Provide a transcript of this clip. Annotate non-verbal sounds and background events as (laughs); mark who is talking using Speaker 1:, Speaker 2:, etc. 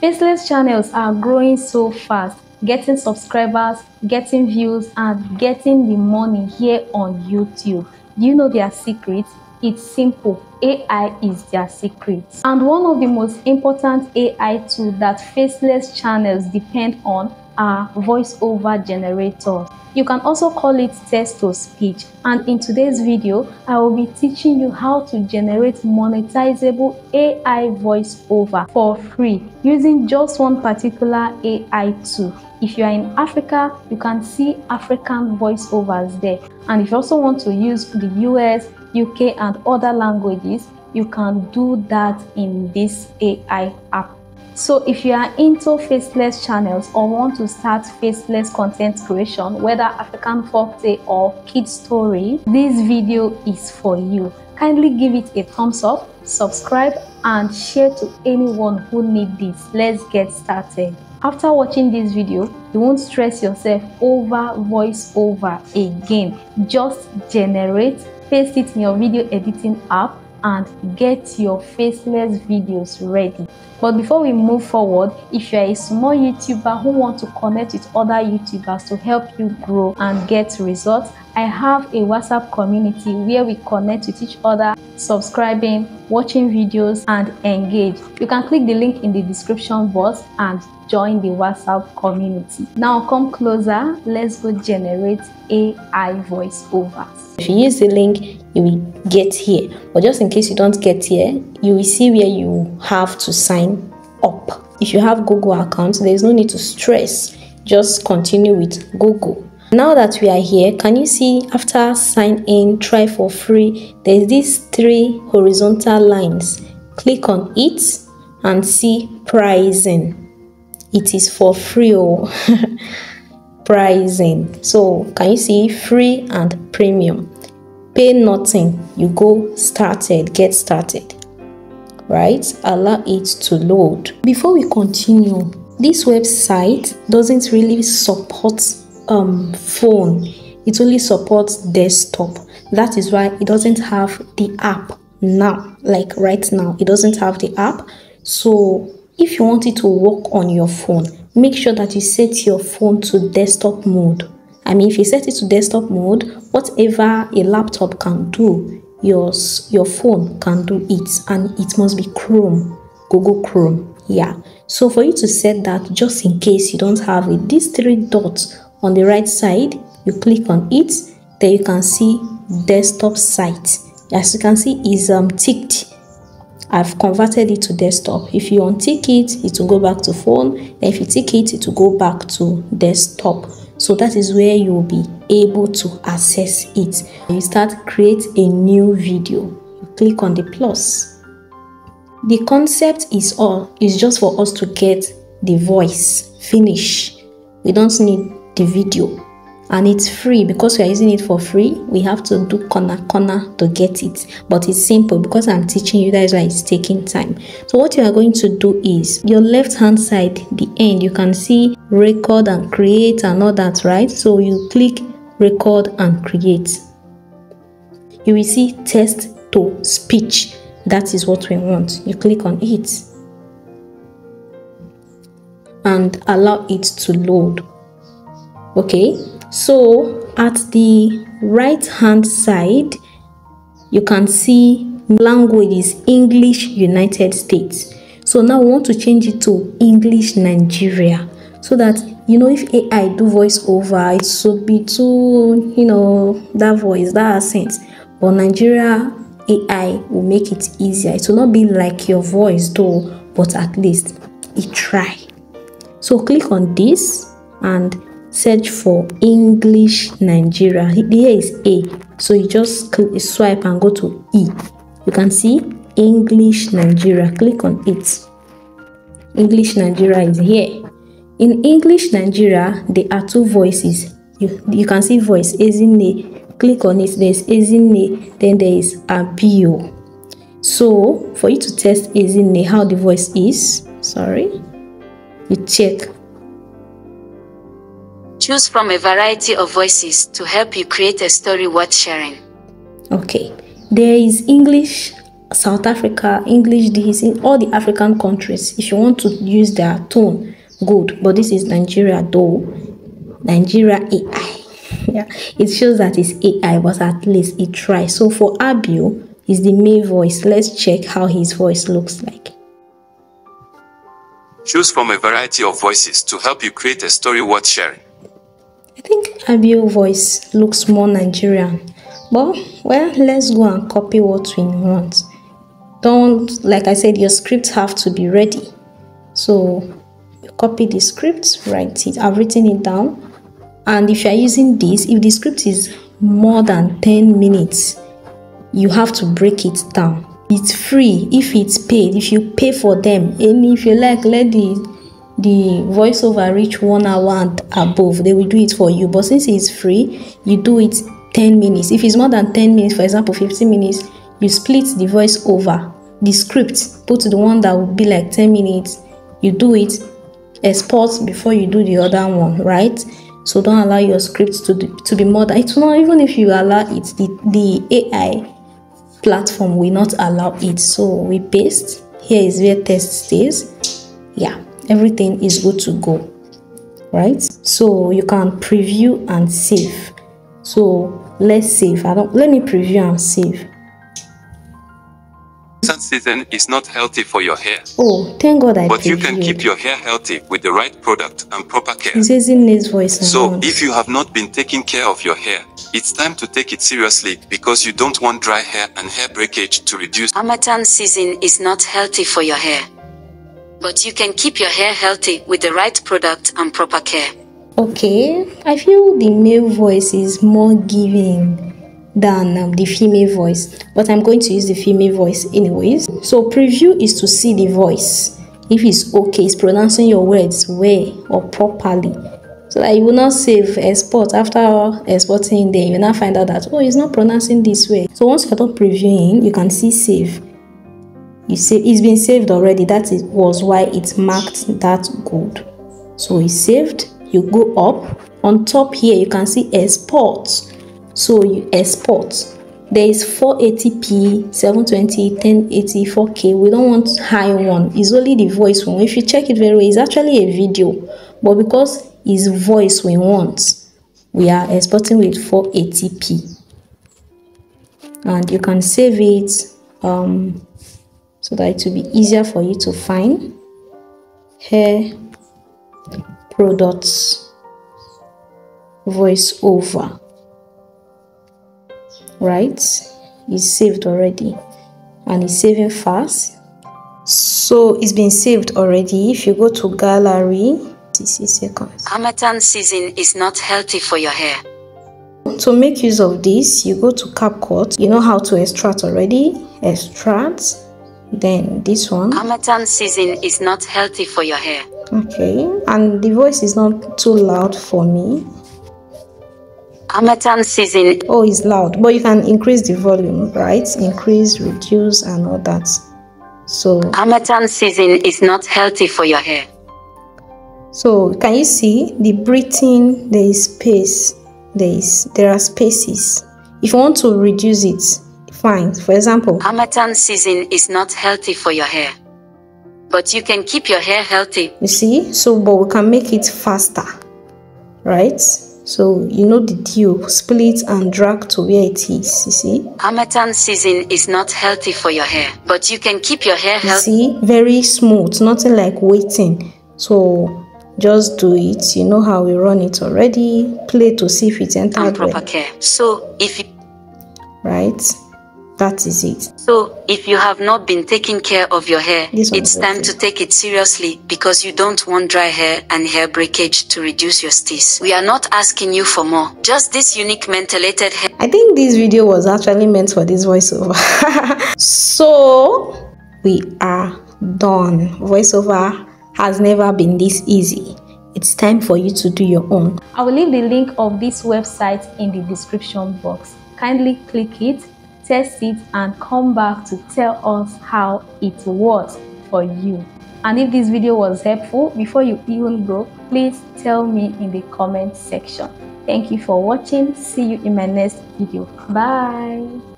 Speaker 1: Faceless channels are growing so fast, getting subscribers, getting views, and getting the money here on YouTube. Do you know their secrets? It's simple. AI is their secret. And one of the most important AI tools that faceless channels depend on are voiceover generators. You can also call it text-to-speech. And in today's video, I will be teaching you how to generate monetizable AI voiceover for free using just one particular AI tool. If you are in Africa, you can see African voiceovers there. And if you also want to use the US, UK, and other languages, you can do that in this AI app. So if you are into faceless channels or want to start faceless content creation, whether African folktale or kid story, this video is for you. Kindly give it a thumbs up, subscribe and share to anyone who need this. Let's get started. After watching this video, you won't stress yourself over voiceover again. Just generate, paste it in your video editing app and get your faceless videos ready. But before we move forward, if you are a small YouTuber who want to connect with other YouTubers to help you grow and get results, I have a WhatsApp community where we connect with each other, subscribing, watching videos, and engage. You can click the link in the description box and join the WhatsApp community. Now come closer, let's go generate AI voiceovers.
Speaker 2: If you use the link, you will get here. But just in case you don't get here, you will see where you have to sign up. If you have Google account, there is no need to stress. Just continue with Google. Now that we are here, can you see after sign in, try for free, there's these three horizontal lines. Click on it and see pricing. It is for free. Oh. (laughs) pricing. So can you see free and premium? Pay nothing. You go started, get started. Right? Allow it to load. Before we continue, this website doesn't really support um, phone. It only supports desktop. That is why it doesn't have the app now. Like right now, it doesn't have the app. So if you want it to work on your phone, make sure that you set your phone to desktop mode. I mean, if you set it to desktop mode, whatever a laptop can do, your, your phone can do it. And it must be Chrome, Google Chrome. Yeah. So for you to set that, just in case you don't have it, these three dots on the right side, you click on it, then you can see desktop site. As you can see, is um, ticked I've converted it to desktop. If you untick it, it will go back to phone. If you tick it, it will go back to desktop. So that is where you will be able to access it. You start create a new video. You click on the plus. The concept is all is just for us to get the voice finish. We don't need the video and it's free. Because we are using it for free we have to do corner corner to get it. But it's simple. Because i'm teaching you that is why it's taking time. So what you are going to do is your left hand side the end you can see record and create and all that right? So you click record and create. You will see text to speech. That is what we want. You click on it. And allow it to load. Okay so at the right hand side, you can see language is English United States. So now we want to change it to English Nigeria so that you know if AI do voice over, it should be too you know that voice, that accent. But Nigeria AI will make it easier. It will not be like your voice though, but at least it try. So click on this and search for English Nigeria. Here is A. So you just click, swipe and go to E. You can see English Nigeria. Click on it. English Nigeria is here. In English Nigeria, there are two voices. You, you can see voice Ezinne. Click on it. There's Ezinne. Then there is Abeo. So for you to test Ezinne, how the voice is, sorry, you check
Speaker 3: Choose from a variety of voices to help you create a story worth sharing.
Speaker 2: Okay, there is English South Africa, English this in all the African countries. If you want to use their tone, good. But this is Nigeria though. Nigeria AI. (laughs) yeah, it shows that it's AI, but at least it tries. So for Abeo, is the male voice. Let's check how his voice looks like.
Speaker 4: Choose from a variety of voices to help you create a story worth sharing.
Speaker 2: I think Abeo voice looks more Nigerian. But well, let's go and copy what we want. Don't like I said, your scripts have to be ready. So you copy the script, write it. I've written it down. And if you're using this, if the script is more than 10 minutes, you have to break it down. It's free if it's paid. If you pay for them, and if you like, let the the voiceover reach one hour and above, they will do it for you. But since it's free, you do it 10 minutes. If it's more than 10 minutes, for example, 15 minutes, you split the voice over the script, put the one that would be like 10 minutes, you do it, export before you do the other one, right? So don't allow your script to, to be more than it's not even if you allow it, the, the AI platform will not allow it. So we paste. Here is where test stays. Yeah, everything is good to go. Right? So you can preview and save. So let's save. I don't let me preview and save.
Speaker 4: Sun season is not healthy for your hair.
Speaker 2: Oh, thank God I
Speaker 4: But you can
Speaker 2: previewed.
Speaker 4: keep your hair healthy with the right product and proper care.
Speaker 2: It's using Nate's voice.
Speaker 4: So,
Speaker 2: around.
Speaker 4: if you have not been taking care of your hair, it's time to take it seriously because you don't want dry hair and hair breakage to reduce.
Speaker 3: Harmattan season is not healthy for your hair. But you can keep your hair healthy with the right product and proper care.
Speaker 2: Okay, I feel the male voice is more giving than um, the female voice, but I'm going to use the female voice anyways. So, preview is to see the voice if it's okay, it's pronouncing your words well or properly. So that you will not save export after exporting, then you will not find out that oh, it's not pronouncing this way. So, once you're done previewing, you can see save. It's been saved already. That is, was why it marked that gold So it's saved. You go up on top here. You can see export. So you export. There is 480p, 720, 1080, 4K. We don't want high one. It's only the voice one. If you check it very well, it's actually a video, but because it's voice we want, we are exporting with 480p. And you can save it um, so that it will be easier for you to find hair products. Voice over right? It's saved already. And it's saving fast. So it's been saved already. If you go to gallery 60 seconds
Speaker 3: Harmattan season is not healthy for your hair.
Speaker 2: to make use of this you go to CapCut. You know how to extract already? Extract then this one.
Speaker 3: Harmattan season is not healthy for your hair.
Speaker 2: okay. And the voice is not too loud for me.
Speaker 3: Harmattan season
Speaker 2: oh it's loud but you can increase the volume right? Increase reduce and all that. So
Speaker 3: Harmattan season is not healthy for your hair.
Speaker 2: so can you see the breathing? There is space. There is there are spaces. If you want to reduce it fine for example
Speaker 3: Harmattan season is not healthy for your hair. But you can keep your hair healthy.
Speaker 2: you see so but we can make it faster right so you know the deal split and drag to where it is you see
Speaker 3: Harmattan season is not healthy for your hair. But you can keep your hair
Speaker 2: you
Speaker 3: healthy.
Speaker 2: see very smooth nothing like waiting so just do it you know how we run it already play to see if it
Speaker 3: and proper
Speaker 2: well
Speaker 3: care. So if you,
Speaker 2: right that is it
Speaker 3: so if you have not been taking care of your hair, it's time
Speaker 2: okay.
Speaker 3: to take it seriously because you don't want dry hair and hair breakage to reduce your steez. We are not asking you for more. Just this unique mentholated hair
Speaker 2: i think this video was actually meant for this voiceover (laughs) so we are done voiceover has never been this easy it's time for you to do your own
Speaker 1: I will leave the link of this website in the description box. Kindly click it, test it, and come back to tell us how it was for you. And if this video was helpful, before you even go, please tell me in the comment section. Thank you for watching. See you in my next video. Bye.